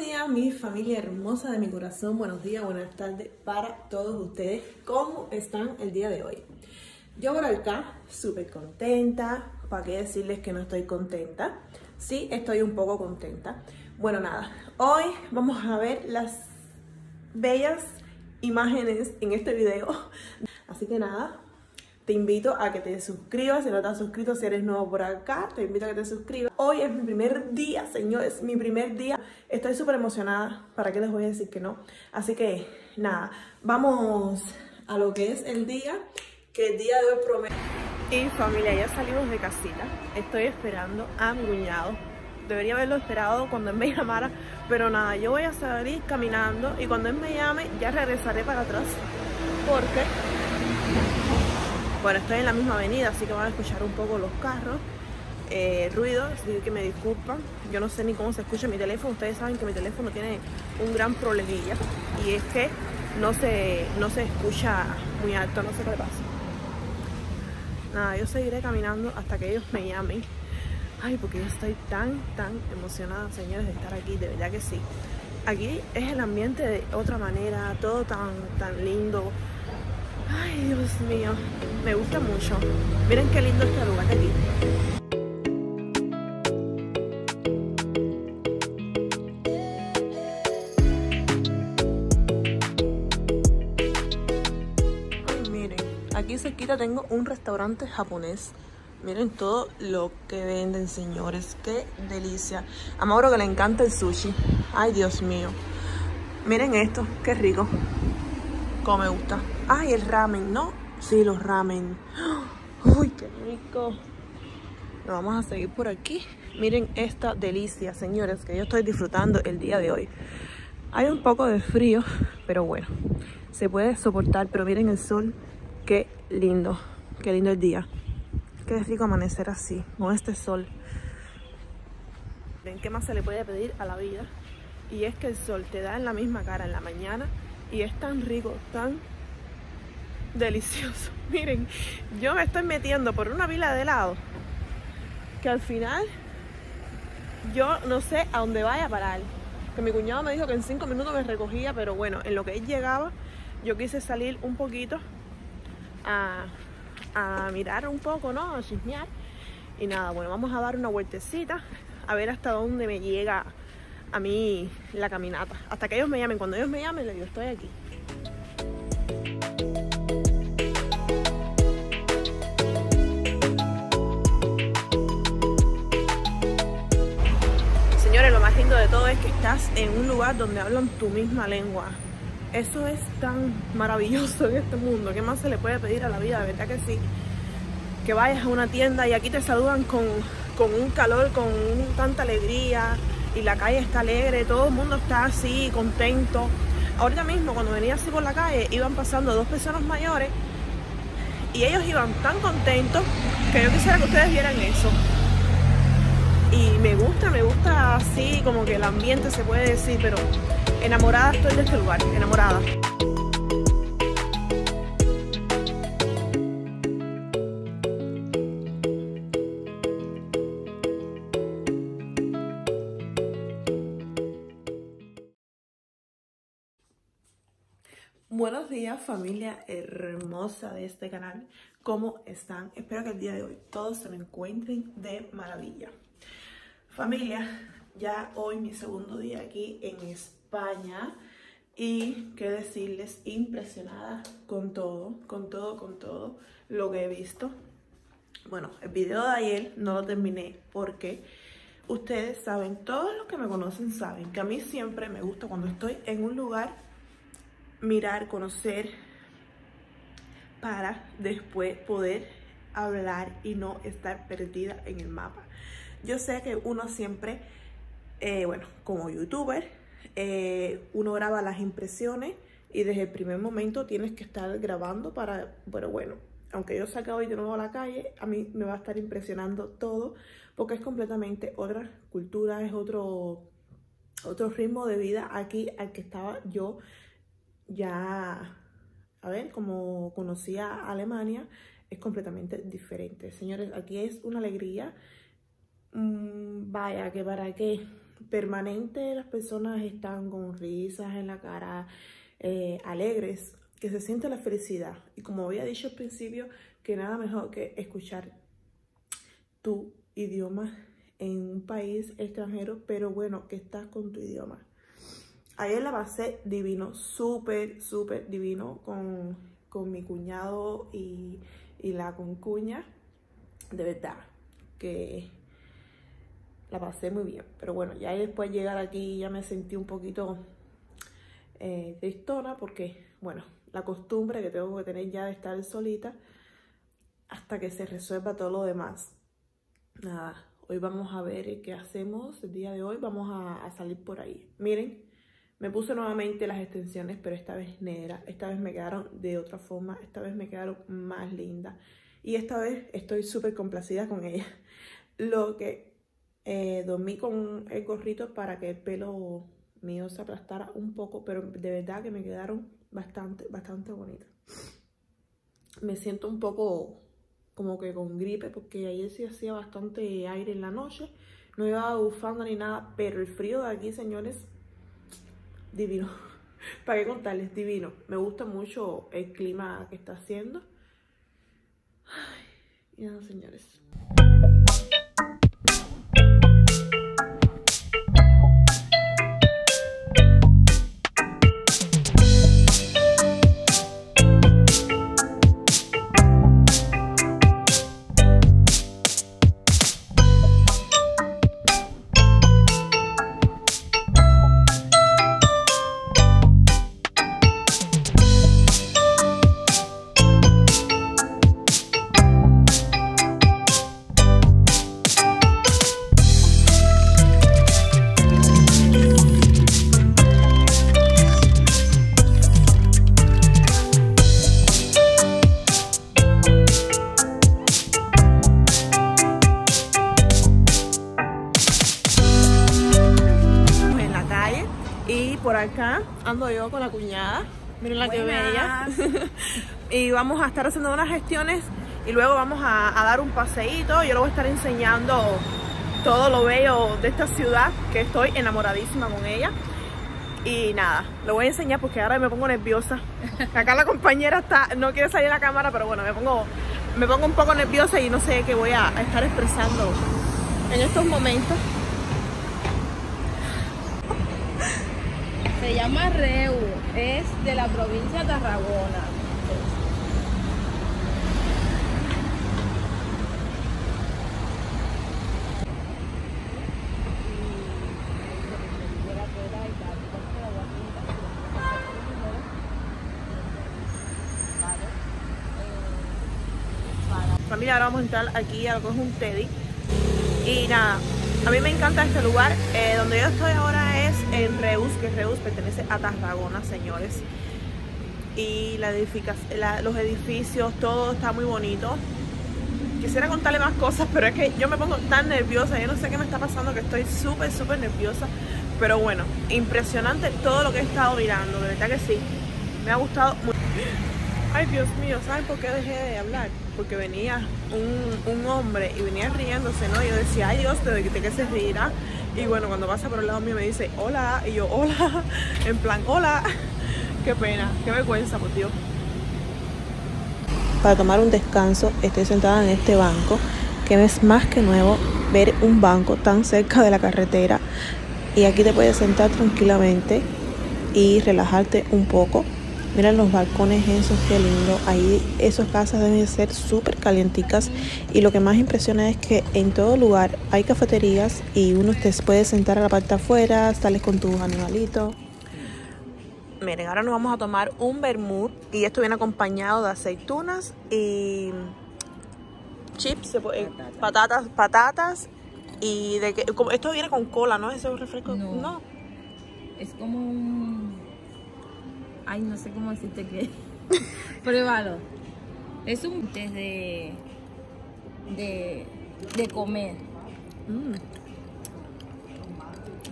días, mi familia hermosa de mi corazón. Buenos días, buenas tardes para todos ustedes. ¿Cómo están el día de hoy? Yo por acá, súper contenta. ¿Para qué decirles que no estoy contenta? Sí, estoy un poco contenta. Bueno, nada. Hoy vamos a ver las bellas imágenes en este video. Así que nada, te invito a que te suscribas, si no te has suscrito, si eres nuevo por acá, te invito a que te suscribas. Hoy es mi primer día, señores, mi primer día. Estoy súper emocionada, ¿para qué les voy a decir que no? Así que, nada, vamos a lo que es el día, que el día de hoy promete. Y familia, ya salimos de casita. Estoy esperando a mi cuñado. Debería haberlo esperado cuando él me llamara, pero nada, yo voy a salir caminando y cuando él me llame ya regresaré para atrás. Porque bueno, estoy en la misma avenida, así que van a escuchar un poco los carros. Eh, ruido, así que me disculpan. Yo no sé ni cómo se escucha mi teléfono. Ustedes saben que mi teléfono tiene un gran problemilla y es que no se, no se escucha muy alto, no sé qué pasa. Nada, yo seguiré caminando hasta que ellos me llamen. Ay, porque yo estoy tan, tan emocionada, señores, de estar aquí, de verdad que sí. Aquí es el ambiente de otra manera, todo tan, tan lindo. Ay, Dios mío, me gusta mucho. Miren qué lindo este lugar de aquí. Ay, miren, aquí cerquita tengo un restaurante japonés. Miren todo lo que venden, señores. Qué delicia. A Mauro que le encanta el sushi. Ay, Dios mío. Miren esto, qué rico. Como me gusta. Ay, el ramen, ¿no? Sí, los ramen. Uy, qué rico. Nos vamos a seguir por aquí. Miren esta delicia, señores, que yo estoy disfrutando el día de hoy. Hay un poco de frío, pero bueno, se puede soportar. Pero miren el sol, qué lindo, qué lindo el día. Qué rico amanecer así, con este sol. ¿Ven qué más se le puede pedir a la vida? Y es que el sol te da en la misma cara en la mañana y es tan rico, tan delicioso. Miren, yo me estoy metiendo por una pila de helado que al final yo no sé a dónde vaya a parar. Que mi cuñado me dijo que en cinco minutos me recogía, pero bueno, en lo que él llegaba, yo quise salir un poquito a, a mirar un poco, ¿no? A chismear. Y nada, bueno, vamos a dar una vueltecita a ver hasta dónde me llega a mí la caminata. Hasta que ellos me llamen. Cuando ellos me llamen, digo, estoy aquí. Estás en un lugar donde hablan tu misma lengua. Eso es tan maravilloso en este mundo. ¿Qué más se le puede pedir a la vida? De verdad que sí. Que vayas a una tienda y aquí te saludan con, con un calor, con tanta alegría y la calle está alegre, todo el mundo está así, contento. Ahorita mismo, cuando venía así por la calle, iban pasando dos personas mayores y ellos iban tan contentos que yo quisiera que ustedes vieran eso. Y me gusta, me gusta así, como que el ambiente se puede decir, pero enamorada estoy de este lugar, enamorada. Buenos días familia hermosa de este canal, ¿cómo están? Espero que el día de hoy todos se me encuentren de maravilla. Familia, ya hoy mi segundo día aquí en España y qué decirles, impresionada con todo, con todo, con todo lo que he visto. Bueno, el video de ayer no lo terminé porque ustedes saben, todos los que me conocen saben que a mí siempre me gusta cuando estoy en un lugar mirar, conocer, para después poder hablar y no estar perdida en el mapa. Yo sé que uno siempre, eh, bueno, como youtuber, eh, uno graba las impresiones y desde el primer momento tienes que estar grabando para, bueno, bueno, aunque yo salga hoy de nuevo a la calle, a mí me va a estar impresionando todo porque es completamente otra cultura, es otro, otro ritmo de vida aquí al que estaba yo ya, a ver, como conocía Alemania, es completamente diferente. Señores, aquí es una alegría. Mm, vaya, que para qué. permanente las personas están con risas en la cara, eh, alegres, que se siente la felicidad. Y como había dicho al principio, que nada mejor que escuchar tu idioma en un país extranjero, pero bueno, que estás con tu idioma. Ayer la pasé divino, súper, súper divino con, con, mi cuñado y, y la concuña. De verdad, que la pasé muy bien. Pero bueno, ya después llegar aquí ya me sentí un poquito eh, tristona porque, bueno, la costumbre que tengo que tener ya de estar solita hasta que se resuelva todo lo demás. Nada, hoy vamos a ver qué hacemos el día de hoy. Vamos a, salir por ahí. Miren, me puse nuevamente las extensiones, pero esta vez negra. Esta vez me quedaron de otra forma. Esta vez me quedaron más lindas. Y esta vez estoy súper complacida con ella. Lo que eh, dormí con el gorrito para que el pelo mío se aplastara un poco, pero de verdad que me quedaron bastante, bastante bonitas. Me siento un poco como que con gripe porque ayer sí hacía bastante aire en la noche. No iba bufando ni nada, pero el frío de aquí, señores, divino. ¿Para qué contarles? Divino. Me gusta mucho el clima que está haciendo. Ay, y nada, señores. Acá ando yo con la cuñada. Miren la que bella. y vamos a estar haciendo unas gestiones y luego vamos a, dar un paseíto. Yo le voy a estar enseñando todo lo bello de esta ciudad, que estoy enamoradísima con ella. Y nada, lo voy a enseñar porque ahora me pongo nerviosa. Acá la compañera está, no quiere salir a la cámara, pero bueno, me pongo, me pongo un poco nerviosa y no sé qué voy a estar expresando en estos momentos. Se llama Reu, es de la provincia de Tarragona. Familia, ahora vamos a entrar aquí a lo que es un Teddy. Y nada, a mí me encanta este lugar. Eh, donde yo estoy ahora en Reus, que Reus pertenece a Tarragona, señores. Y la los edificios, todo está muy bonito. Quisiera contarle más cosas, pero es que yo me pongo tan nerviosa. Yo no sé qué me está pasando, que estoy súper, súper nerviosa. Pero bueno, impresionante todo lo que he estado mirando. De verdad que sí. Me ha gustado mucho. Ay, Dios mío, ¿saben por qué dejé de hablar? Porque venía un, hombre y venía riéndose, ¿no? Yo decía, ay Dios, ¿de, qué se rirá? Y bueno, cuando pasa por el lado mío me dice, hola. Y yo, hola. En plan, hola. Qué pena, qué vergüenza, por Dios. Para tomar un descanso, estoy sentada en este banco, que es más que nuevo ver un banco tan cerca de la carretera. Y aquí te puedes sentar tranquilamente y relajarte un poco Miren los balcones esos, qué lindo. Ahí esas casas deben ser súper calienticas. Y lo que más impresiona es que en todo lugar hay cafeterías y uno te puede sentar a la parte afuera, sales con tus animalitos. Miren, ahora nos vamos a tomar un vermut y esto viene acompañado de aceitunas y chips, eh, patatas, patatas y de que esto viene con cola, ¿no? Ese refresco. No. no. Es como un Ay, no sé cómo decirte que. Pruébalo. Es un test de. de. de comer. Mm.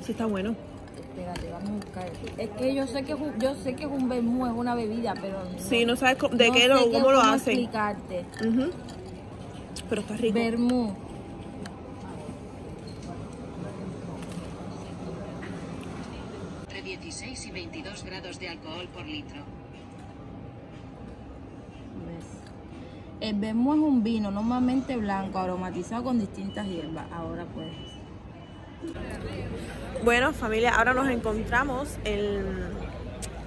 Sí, está bueno. Espérate, vamos a buscar. Es que yo sé que es un, yo sé que es un vermú, es una bebida, pero. sí, no sabes de qué lo, cómo lo hacen. explicarte. Pero está rico. Vermú. Grados de alcohol por litro. El vermú es un vino normalmente blanco, aromatizado con distintas hierbas. Ahora pues. Bueno, familia, ahora nos encontramos en,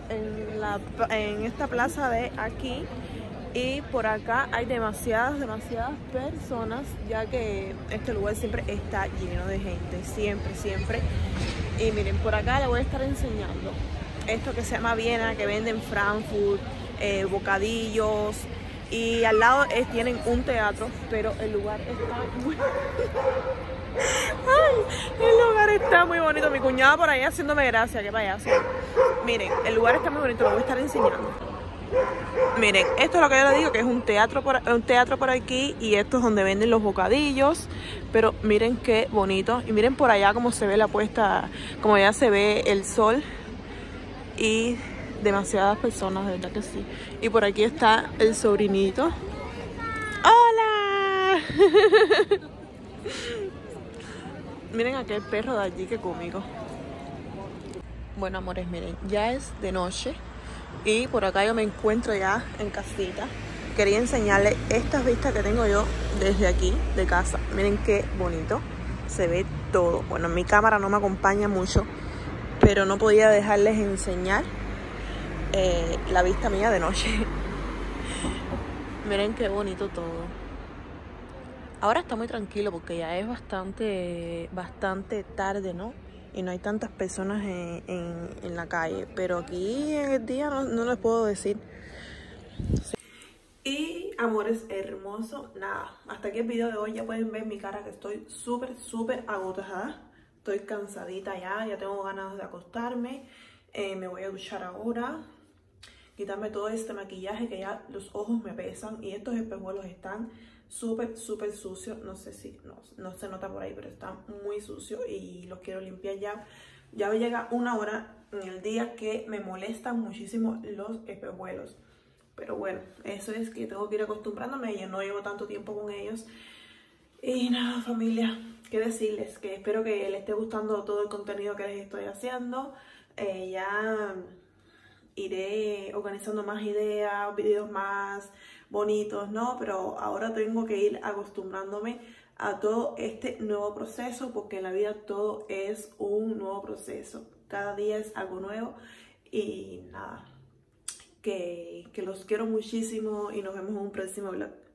en, la, en esta plaza de aquí y por acá hay demasiadas, demasiadas personas, ya que este lugar siempre está lleno de gente, siempre, siempre. Y miren, por acá les voy a estar enseñando esto que se llama Viena, que venden Frankfurt, eh, bocadillos, y al lado es, tienen un teatro, pero el lugar está muy... Ay, el lugar está muy bonito. Mi cuñada por ahí haciéndome gracia, qué payaso. Miren, el lugar está muy bonito, lo voy a estar enseñando. Miren, esto es lo que yo les digo, que es un teatro por, un teatro por aquí y esto es donde venden los bocadillos. Pero miren qué bonito. Y miren por allá cómo se ve la puesta, como ya se ve el sol. Y demasiadas personas, de verdad que sí. Y por aquí está el sobrinito. ¡Hola! miren aquel perro de allí, que cómico. Bueno, amores, miren, ya es de noche y por acá yo me encuentro ya en casita. Quería enseñarles estas vistas que tengo yo desde aquí, de casa. Miren qué bonito, se ve todo. Bueno, mi cámara no me acompaña mucho, pero no podía dejarles enseñar eh, la vista mía de noche. Miren qué bonito todo. Ahora está muy tranquilo porque ya es bastante, bastante tarde, ¿no? Y no hay tantas personas en, en, en la calle. Pero aquí en el día no, no les puedo decir. Y amores hermoso, nada, hasta aquí el video de hoy ya pueden ver mi cara que estoy súper, súper agotada. Estoy cansadita ya, ya tengo ganas de acostarme. Eh, me voy a duchar ahora quitarme todo este maquillaje que ya los ojos me pesan y estos espejuelos están súper, súper sucios. No sé si, no, no se nota por ahí, pero están muy sucios y los quiero limpiar ya. Ya me llega una hora en el día que me molestan muchísimo los espejuelos. Pero bueno, eso es que tengo que ir acostumbrándome. Ya no llevo tanto tiempo con ellos. Y nada, familia, qué decirles. Que espero que les esté gustando todo el contenido que les estoy haciendo. Eh, ya iré organizando más ideas, videos más bonitos, ¿no? Pero ahora tengo que ir acostumbrándome a todo este nuevo proceso porque en la vida todo es un nuevo proceso. Cada día es algo nuevo y nada, que, que los quiero muchísimo y nos vemos en un próximo vlog.